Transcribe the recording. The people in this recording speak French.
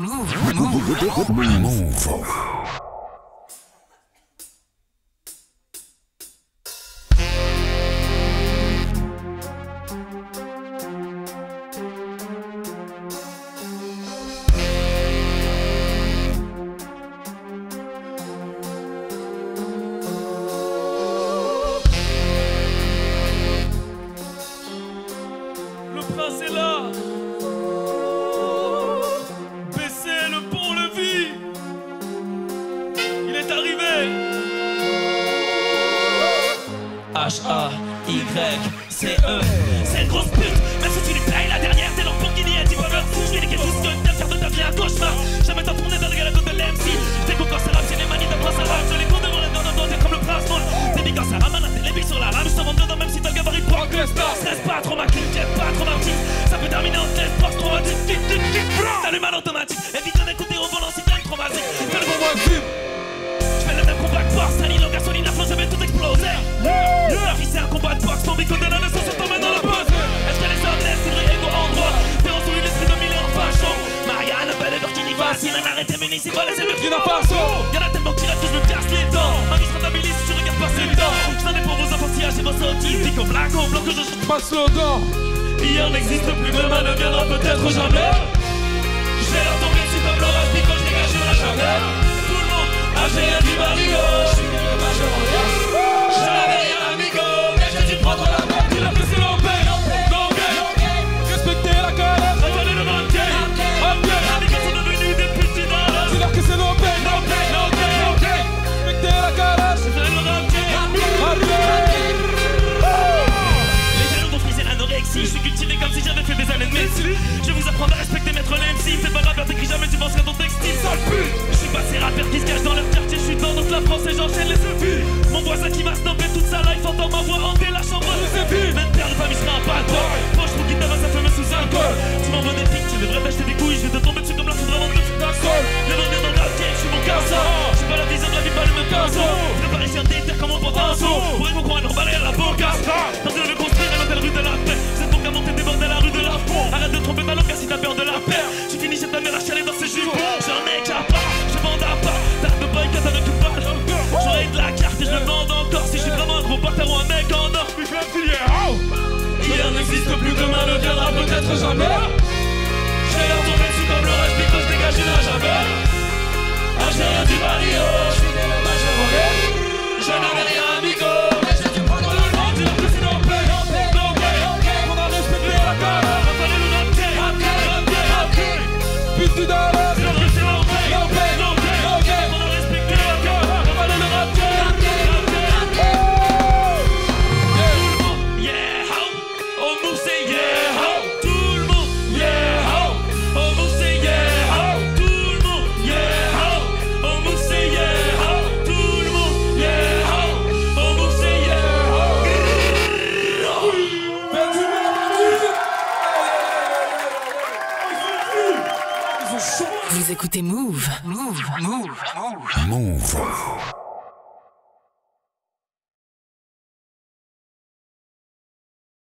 Move. Le prince est là. H-A-Y-C-E. C'est une grosse pute. Même si tu lui payes la dernière, t'es Lamborghini à 10 valeurs. Je vais niquer tout ce que t'aimes faire de ta vie un cauchemar. Jamais t'as tourné dans le galato de l'MC. T'es con quand c'est rap, c'est les manies de prince arabe. Je les devant les t'es comme le prince Maul. T'es dit quand ça ramène, sur la rame. Je te rentre dedans même si t'as le gabarit de Brock Lesnar. Stress pas trop ma pas trop martine. Ça peut terminer en test, force à l'automatique. Facile, un arrêté municipal et c'est Burkina Faso. Y'en a tellement qui rêvent que je me casse les dents. Ma vie se rentabilise si tu regardes passer le temps. J'en ai pour vos enfantillages et vos sorties. Pico, blaco, blanc que je Pas slogan Hier n'existe plus, demain ne viendra peut-être jamais. Je vais vous apprendre à respecter maître l'MC. Fais pas rappeur, t'écris jamais, tu penses qu'à ton textile. Sale pute. Je suis passé rappeur qui se cache dans leur quartier. Je suis dans la France et j'enchaîne les selfies. Mon voisin qui m'a stoppé toute sa life entend ma voix hanter la chambre de ses. Même père de famille sera un bad Hier n'existe plus, demain ne viendra peut-être jamais. Vous écoutez Move. Move. Move. Move. Move.